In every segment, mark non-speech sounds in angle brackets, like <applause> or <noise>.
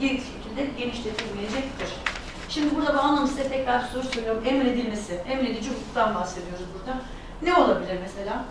geniş şekilde genişletilmeyecektir. Şimdi burada bağlamı size tekrar soru soruyorum. Emredilmesi, emredici hukuktan bahsediyoruz burada. Ne olabilir mesela?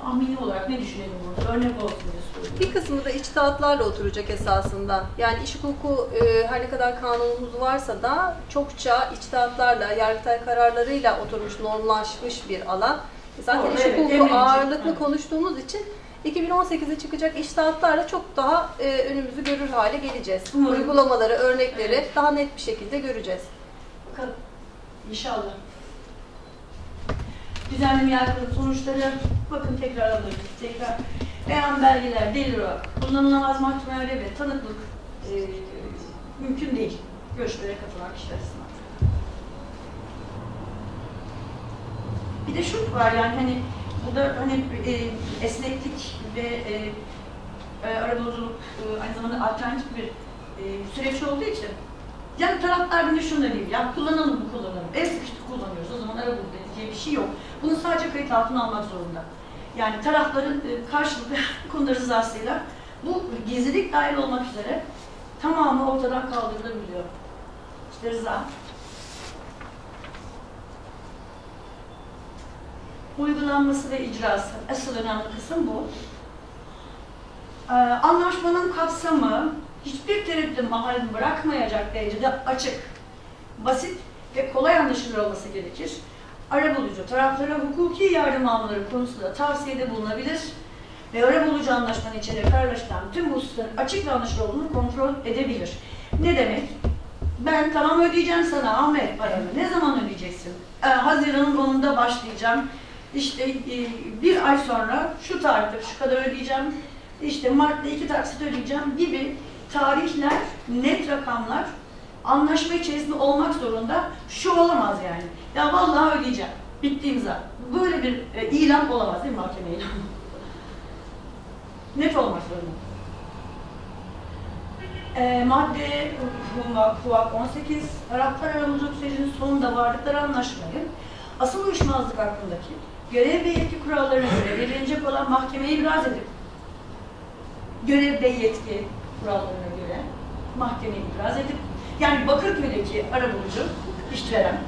Tahmini olarak ne düşünelim burada? Örnek olsun diye soruyorum. Bir kısmı da içtihatlarla oturacak esasında. Yani iş hukuku e, her ne kadar kanunumuz varsa da çokça içtihatlarla, yargıtay kararlarıyla oturmuş, normlaşmış bir alan. Zaten Doğru, iş evet, hukuku ağırlıklı Evet. konuştuğumuz için 2018'e çıkacak içtihatlarla çok daha e, önümüzü görür hale geleceğiz. Umarım. Uygulamaları, örnekleri Evet. daha net bir şekilde göreceğiz. Bakalım. İnşallah. Düzenleme yargının sonuçları, bakın tekrar alırız. Tekrar beyan belgeler, delil olarak kullanılamaz mahkemelerde ve tanıklık e, mümkün değil. Görüşmelere katılan kişiler açısından. Bir de şu var yani hani burada hani e, esneklik ve e, e, arabuluculuk e, aynı zamanda alternatif bir e, süreç olduğu için yani taraflar bir şunu da değil, ya kullanalım mı kullanalım, el sıkıştık kullanıyoruz, o zaman ara burada diyeceği bir şey yok. Bunu sadece kayıt altına almak zorunda. Yani tarafların e, karşılıklı <laughs> bu konuda rızasıyla bu gizlilik dahil olmak üzere tamamı ortadan kaldırılabiliyor. İşte rıza. Uygulanması ve icrası. Asıl önemli kısım bu. Ee, anlaşmanın kapsamı hiçbir tereddüte mahal bırakmayacak derecede açık, basit ve kolay anlaşılır olması gerekir. Arabulucu taraflara hukuki yardım almaları konusunda tavsiyede bulunabilir ve arabulucu anlaşmanın içinde kararlaşılan tüm hususların açık ve anlaşılır olduğunu kontrol edebilir. Ne demek? Ben tamam ödeyeceğim sana Ahmet paranı. Ne zaman ödeyeceksin? Ee, Haziran'ın 10'unda başlayacağım. İşte e, bir ay sonra şu tarihte şu kadar ödeyeceğim. İşte Mart'ta iki taksit ödeyeceğim gibi tarihler, net rakamlar anlaşma içerisinde olmak zorunda. Şu olamaz yani. Ya vallahi ödeyeceğim. Bitti imza. Böyle bir e, ilan olamaz değil mi mahkeme ilanı? net olmak zorunda. E, madde Kuvak 18, taraflar arabuluculuk sürecinin sonunda vardıkları anlaşmayı asıl uyuşmazlık hakkındaki görev ve yetki kurallarına göre verilecek olan mahkemeye ibraz edip görev ve yetki kurallarına göre mahkemeye ibraz edip yani Bakırköy'deki arabulucu işveren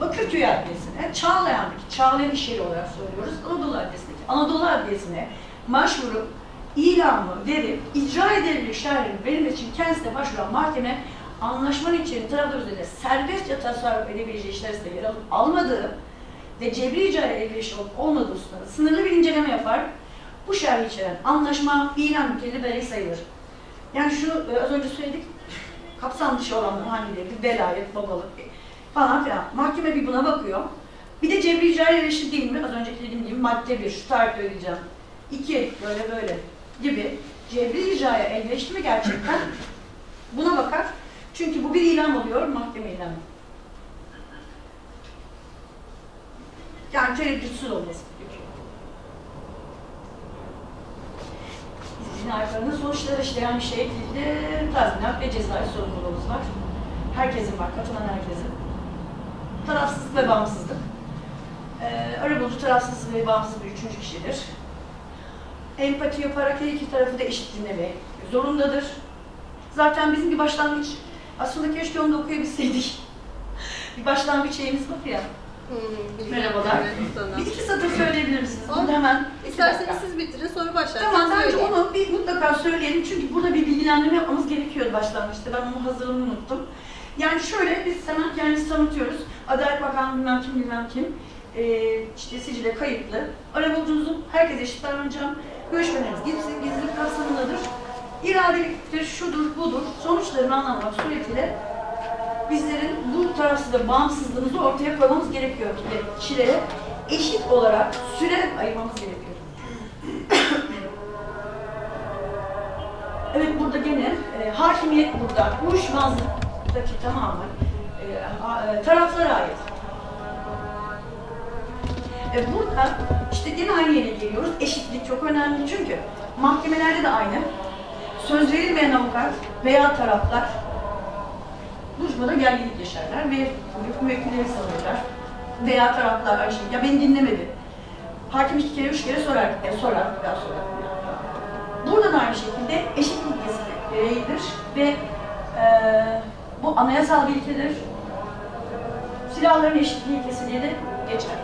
Bakırköy Adliyesi'ne Çağlayan'daki Çağlayan iş yeri olarak söylüyoruz Anadolu Adliyesi'ndeki Anadolu Adliyesi'ne başvurup ilanı verip icra edilebilir şerhin verilmesi için kendisine başvuran mahkeme anlaşmanın içeriğini taraflar üzerinde serbestçe tasarruf edebileceği işler arasında yer almadığı ve cebri icraya elverişli olup olmadığı hususunda sınırlı bir inceleme yapar. Bu şerhi içeren anlaşma niteliği belge sayılır. Yani şu e, az önce söyledik, kapsam dışı olan hangileri, velayet, babalık falan filan. Mahkeme bir buna bakıyor. Bir de cebri icraya elverişli değil mi? Az önceki dediğim gibi madde bir, şu tarihte ödeyeceğim. İki, böyle böyle gibi. Cebri icraya elverişli mi gerçekten? Buna bakar. Çünkü bu bir ilan oluyor, mahkeme ilanı. Yani tereddütsüz olması gerekiyor. İzin sonuçları işleyen bir şekilde tazminat ve cezai sorumluluğumuz var. Herkesin var, katılan herkesin. Tarafsızlık ve bağımsızlık. Ee, arabulucu tarafsız ve bağımsız bir üçüncü kişidir. Empati yaparak her iki tarafı da eşit dinlemek zorundadır. Zaten bizim bir başlangıç, aslında keşke onu da okuyabilseydik. <laughs> bir başlangıç şeyimiz var ya. Hmm, Merhabalar. Bir iki satır söyleyebilir misiniz? Bunu hemen. İsterseniz siz bitirin sonra başlarsanız Tamam bence onu bir mutlaka söyleyelim çünkü burada bir bilgilendirme yapmamız gerekiyordu başlangıçta. Ben onu hazırlamayı unuttum. Yani şöyle biz hemen kendimizi tanıtıyoruz. Adalet Bakanlığı bilmem kim bilmem kim. Ee, işte sicile kayıtlı. Arabulucunuzun herkese eşit davranacağım. Görüşmeleriniz gizlilik, gizlilik kapsamındadır. İradeliktir, şudur, budur. Sonuçlarını anlamak suretiyle bizlerin bu tarafsız bağımsızlığımızı ortaya koymamız gerekiyor. Kişilere eşit olarak süre ayırmamız gerekiyor. evet burada gene e, hakimiyet burada, uyuşmazlıktaki tamamen e, e, taraflara ait. E, burada işte gene aynı yere geliyoruz. Eşitlik çok önemli çünkü mahkemelerde de aynı. Söz verilmeyen avukat veya taraflar duruşmada gerginlik yaşarlar ve hüküm vekilleri sanırlar. Veya taraflar aynı şey. Ya beni dinlemedi. Hakim iki kere, üç kere sorar. Ya sorar, daha sorar. Burada da aynı şekilde eşitlik ilkesi gereğidir ve e, bu anayasal bir ilkedir. Silahların eşitliği ilkesi diye de geçer.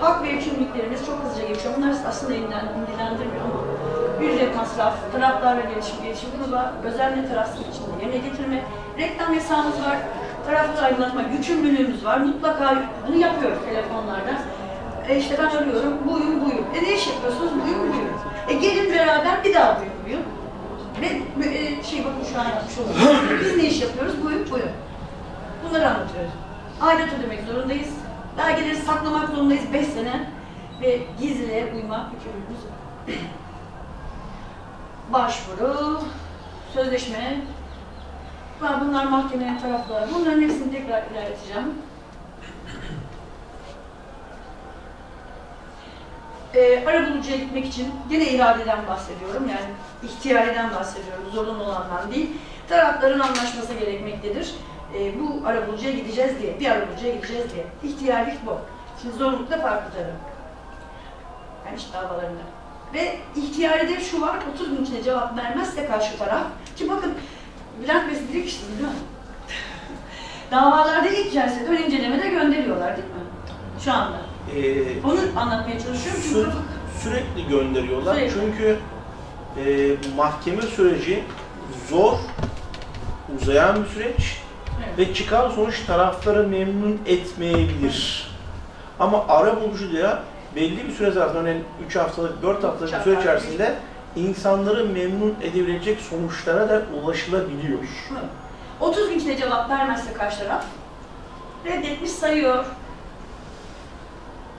Hak ve yükümlülüklerimiz çok hızlıca geçiyor. Bunlar aslında ilgilendirmiyor ama ücret masraf, taraflarla gelişim, gelişim kurula, özenle tarafsız içinde yerine getirme, reklam hesabımız var, taraflı aydınlatma yükümlülüğümüz var. Mutlaka bunu yapıyoruz telefonlarda. E işte ben arıyorum, buyum buyum. E ne iş yapıyorsunuz? Buyum buyum. E gelin beraber bir daha buyum buyum. Ve e, şey bakın şu an yapmış oluyoruz. Biz ne iş yapıyoruz? Buyum buyum. Bunları anlatıyoruz. Aidat ödemek zorundayız. Belgeleri saklamak zorundayız 5 sene. Ve gizliliğe uymak yükümlülüğümüz var. <clears throat> Başvuru, sözleşme, ben bunlar mahkemenin tarafları. Bunların hepsini tekrar ilerleteceğim. Ee, arabulucuya gitmek için yine iradeden bahsediyorum. Yani ihtiyariden bahsediyorum. Zorunlu olandan değil. Tarafların anlaşması gerekmektedir. Ee, bu arabulucuya gideceğiz diye, bir arabulucuya gideceğiz diye. İhtiyarlık bu. Şimdi zorunluluk da farklı tabii. Yani iş davalarında. Ve ihtiyaride şu var, 30 gün içinde cevap vermezse karşı taraf, ki bakın Bülent Bey bir kişisiniz değil mi? <laughs> Davalarda ilk celsede ön incelemede gönderiyorlar değil mi? Şu anda. Ee, Onu anlatmaya çalışıyorum çünkü sü- sürekli gönderiyorlar Sürekli. çünkü e, mahkeme süreci zor, uzayan bir süreç Evet. ve çıkan sonuç tarafları memnun etmeyebilir. Ama ara bulucu da belli bir süre zarfında, örneğin 3 haftalık, 4 haftalık bir süre içerisinde insanları memnun edebilecek sonuçlara da ulaşılabiliyor. 30 gün içinde cevap vermezse karşı taraf reddetmiş sayıyor.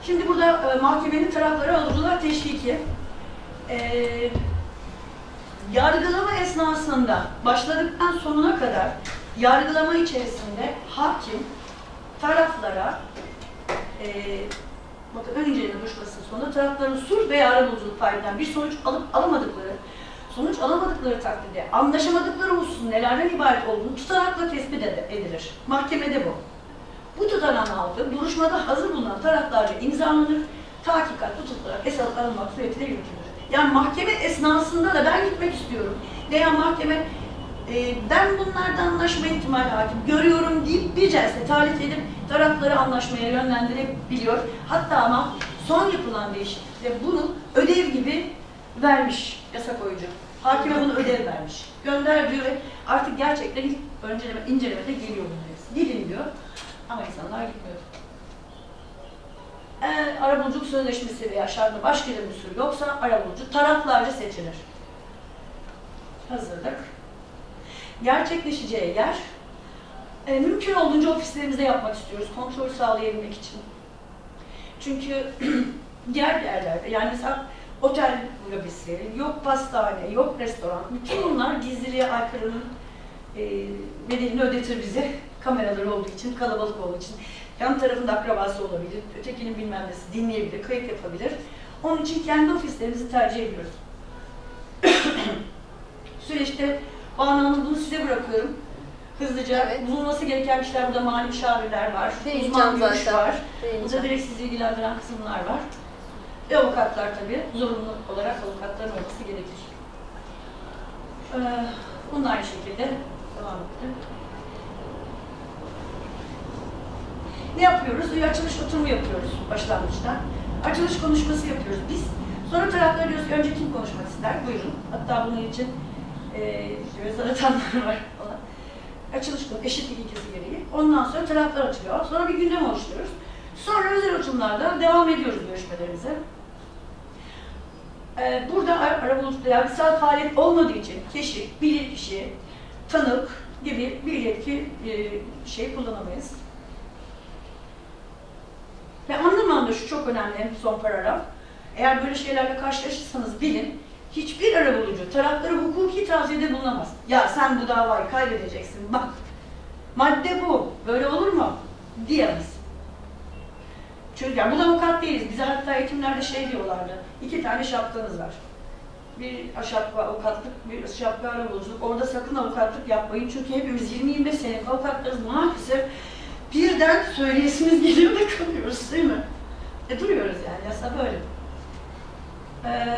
Şimdi burada e, mahkemenin tarafları alıcılar teşviki. E, yargılama esnasında başladıktan sonuna kadar yargılama içerisinde hakim taraflara e, bakın ön inceleme duruşmasının sonunda tarafların sulh veya arabuluculuk failinden bir sonuç alıp alamadıkları sonuç alamadıkları takdirde anlaşamadıkları hususun nelerden ibaret olduğunu tutanakla tespit ed- edilir. Mahkemede bu. Bu tutanağın altı duruşmada hazır bulunan taraflarca imzalanır, takikat tutularak esas alınmak suretiyle yürütülür. Yani mahkeme esnasında da ben gitmek istiyorum veya mahkeme e, ben bunlardan anlaşma ihtimali hakim görüyorum deyip bir celse talip edip tarafları anlaşmaya yönlendirebiliyor. Hatta ama son yapılan değişiklikte bunu ödev gibi vermiş yasa koyucu. Hakime bunu ödev vermiş. Gönder diyor ve artık gerçekten ilk önceleme, incelemede geliyor bunun. Gidin diyor ama insanlar gitmiyor. Eğer arabuluculuk sözleşmesi veya şartlı başka bir usul yoksa arabulucu taraflarca seçilir. Hazırlık. Gerçekleşeceği yer e, mümkün olduğunca ofislerimizde yapmak istiyoruz kontrol sağlayabilmek için. Çünkü <clears throat> diğer yerlerde yani mesela otel lobisi, yok pastane, yok restoran, bütün bunlar gizliliğe aykırının e, bedelini ödetir bize. <laughs> Kameraları olduğu için, kalabalık olduğu için. Yan tarafında akrabası olabilir, ötekinin bilmem nesi dinleyebilir, kayıt yapabilir. Onun için kendi ofislerimizi tercih ediyoruz. <clears throat> Süreçte Banu Hanım bunu size bırakıyorum. Hızlıca Evet. bulunması gereken kişiler burada mali müşavirler var, uzman görüş zaten. var. Burada direkt sizi ilgilendiren kısımlar var. Ve avukatlar tabii. Zorunlu olarak avukatların olması gerekir. Ee, bunun aynı şekilde devam edelim. Ne yapıyoruz? Bir açılış oturumu yapıyoruz başlangıçta. Açılış konuşması yapıyoruz biz. Sonra taraflara diyoruz ki önce kim konuşmak ister? Buyurun. Hatta bunun için e, göz aratanlar var falan. Açılış konu, eşitlik ilkesi gereği. Ondan sonra taraflar açılıyor. Sonra bir gündem oluşturuyoruz. Sonra özel oturumlarda devam ediyoruz görüşmelerimize. Ee, burada ar- arabuluculukta yargısal faaliyet olmadığı için keşif, bilirkişi, tanık gibi bir yetki e, şey kullanamayız. Ve anlamamda şu çok önemli son paragraf. Eğer böyle şeylerle karşılaşırsanız bilin, hiçbir arabulucu tarafları hukuki tavsiyede bulunamaz. Ya sen bu davayı kaybedeceksin, bak madde bu, böyle olur mu? Diyemez. Çünkü yani bu avukat değiliz. Bize hatta eğitimlerde şey diyorlardı. iki tane şapkanız var. Bir şapka avukatlık, bir şapka arabuluculuk. Orada sakın avukatlık yapmayın. Çünkü hepimiz 20-25 senelik avukatlarız. Maalesef birden söyleyesimiz geliyor da kalıyoruz değil mi? E duruyoruz yani. Yasa böyle. Ee,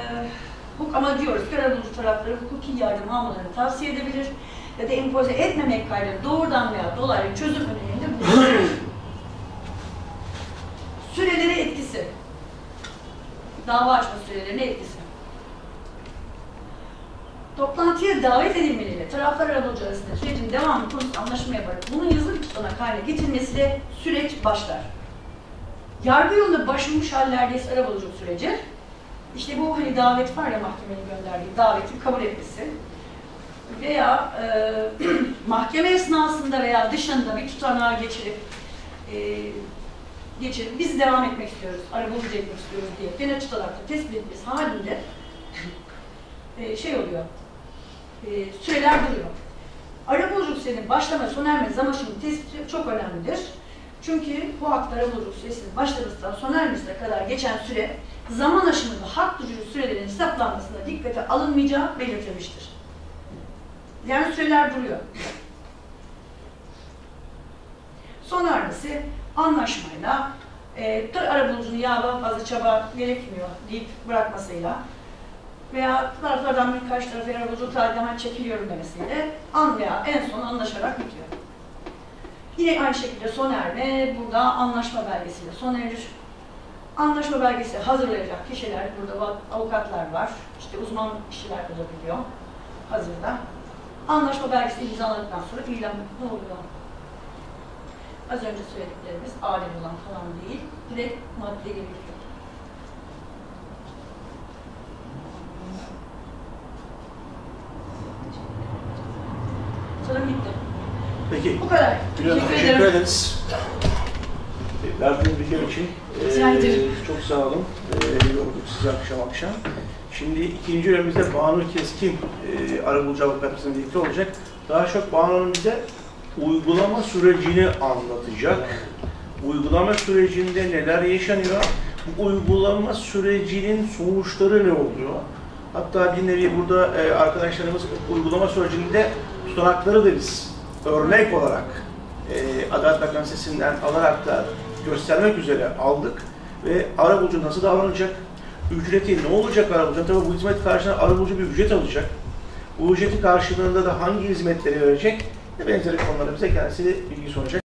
Huk ama diyoruz ki arabulucu tarafları hukuki yardım almalarını tavsiye edebilir ya da empoze etmemek kaydıyla doğrudan veya dolaylı çözüm önerinde bulunabilir. <clears throat> Süreleri etkisi. Dava açma sürelerine etkisi. Toplantıya davet edilmeleriyle taraflar arabulucu arasında sürecin devamı konusunda anlaşmaya varıp bunun yazılı tutanak haline getirilmesiyle süreç başlar. Yargı yolunda başvurmuş hallerde ise arabuluculuk süreci. İşte bu hani davet var ya mahkemenin gönderdiği daveti kabul etmesi veya e, <clears throat> mahkeme esnasında veya dışında bir tutanağı geçirip e, geçirip biz devam etmek istiyoruz, arabulucu etmek istiyoruz diye gene tutanakta tespit etmesi halinde <clears throat> e, şey oluyor, e, süreler duruyor. Arabuluculuk süresinin başlama sona erme zaman aşımı tespiti çok önemlidir. Çünkü bu hakta arabuluculuk süresinin başlamasından sona ermesine kadar geçen süre zaman aşımında hak durucu sürelerin hesaplanmasına dikkate alınmayacağı belirtilmiştir. Yani süreler duruyor. Son ermesi anlaşmayla e, arabulucunun ya fazla çaba gerekmiyor deyip bırakmasıyla veya taraflardan birkaç taraf arabulucu tarihinden çekiliyorum demesiyle an veya en son anlaşarak bitiyor. Yine aynı şekilde son erme burada anlaşma belgesiyle sona erir. Anlaşma belgesi hazırlayacak kişiler, burada avukatlar var, işte uzman kişiler olabiliyor hazırda. Anlaşma belgesi imzaladıktan sonra ilan ne oluyor? Az önce söylediklerimiz alem olan falan değil, direkt maddeye geliyor. Sıra bitti. Peki. Bu kadar. Biraz Teşekkür teşekkür ederiz. E, Verdiğiniz bilgiler için Rica ederim. çok sağ olun. E, yorduk sizi akşam akşam. Şimdi ikinci bölümümüzde Banu Keskin e, arabulucu avukatımızın birlikte olacak. Daha çok Banu'nun bize uygulama sürecini anlatacak. Uygulama sürecinde neler yaşanıyor? Bu uygulama sürecinin sonuçları ne oluyor? Hatta bir nevi burada e, arkadaşlarımız uygulama sürecinde tutanakları da biz örnek olarak e, Adalet Bakanı sesinden alarak da göstermek üzere aldık. Ve arabulucu nasıl davranacak? Ücreti ne olacak arabulucu? Tabii bu hizmet karşılığında arabulucu bir ücret alacak. Bu ücreti karşılığında da hangi hizmetleri verecek? Ve benzeri konuları bize kendisi bilgi sunacak.